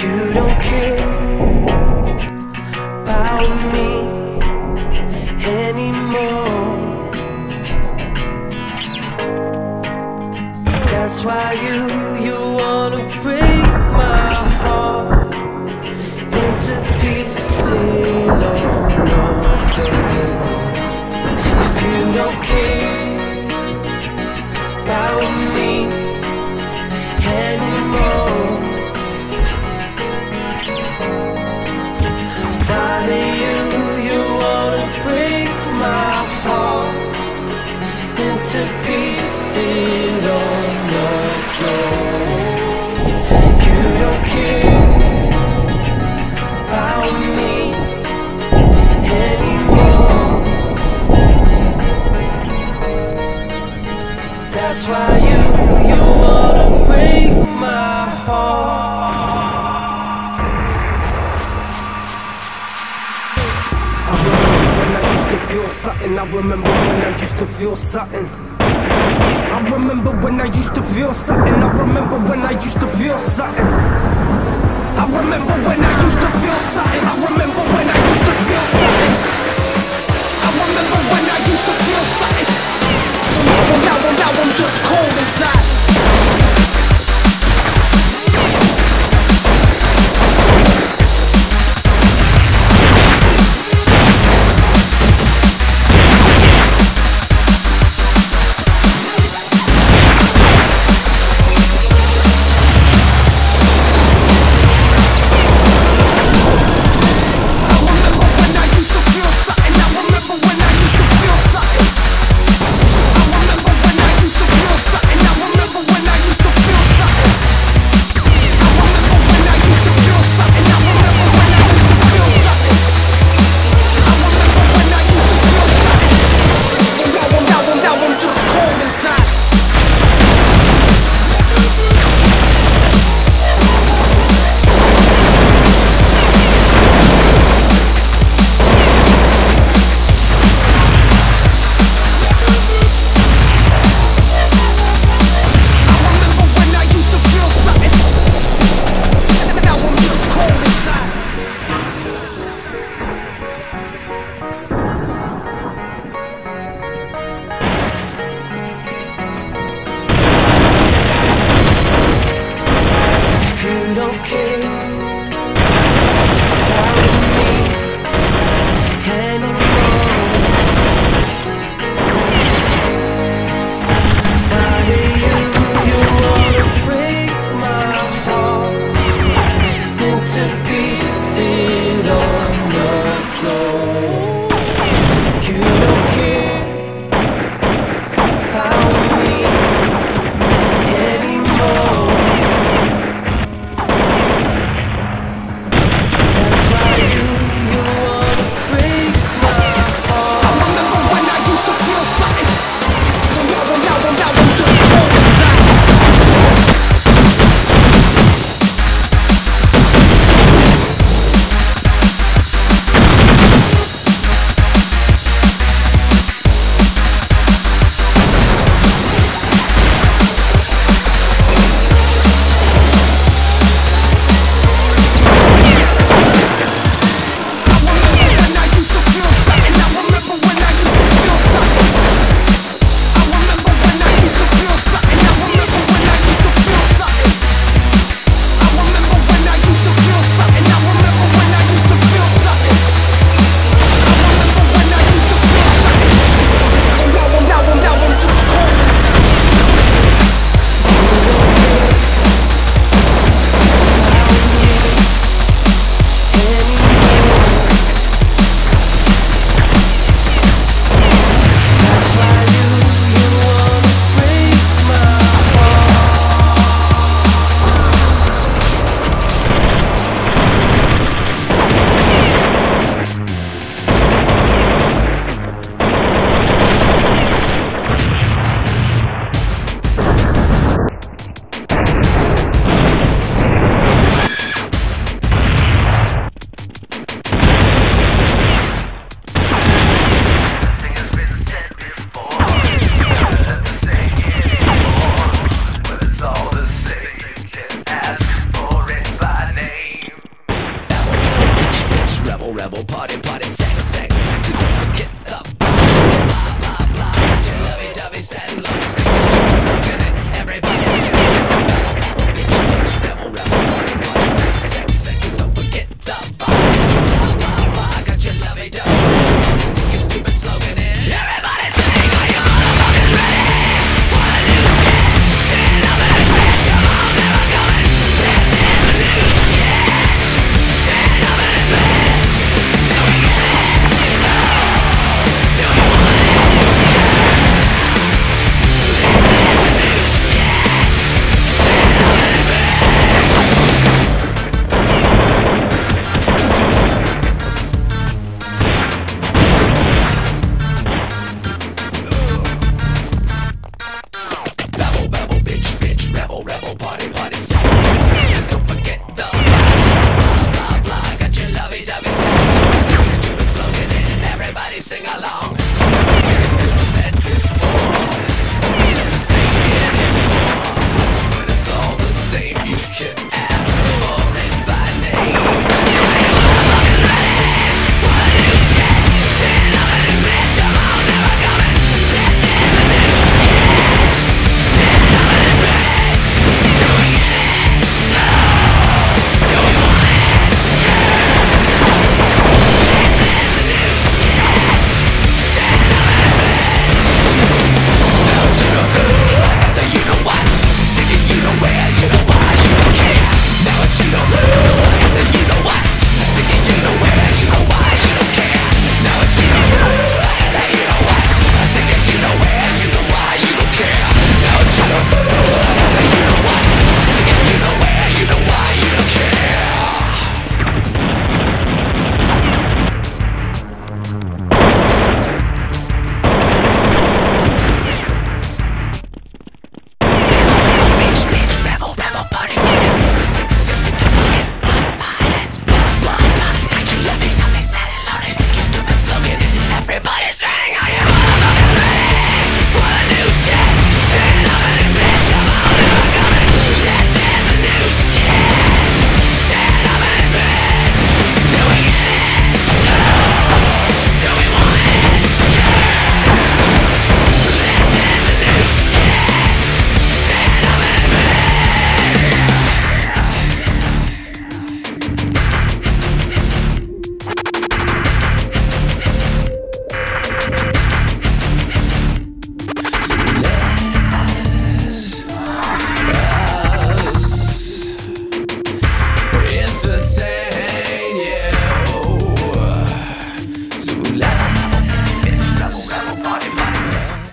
You don't care about me anymore. That's why you, you wanna break. feel something. I remember when I used to feel something. I remember when I used to feel something. I remember when I used to feel something. I remember when I used to feel something. I remember when I used to feel something. rebel, rebel, party, party, sex, sex, sex. So don't forget the blah, blah, blah. Got you lovey-dovey satin, lovey, stupid, sticky, sticking it. Everybody's singing.